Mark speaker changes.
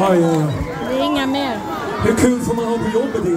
Speaker 1: Aj, aj, aj.
Speaker 2: Det är inga mer.
Speaker 1: Hur kul får man ha på jobbet i?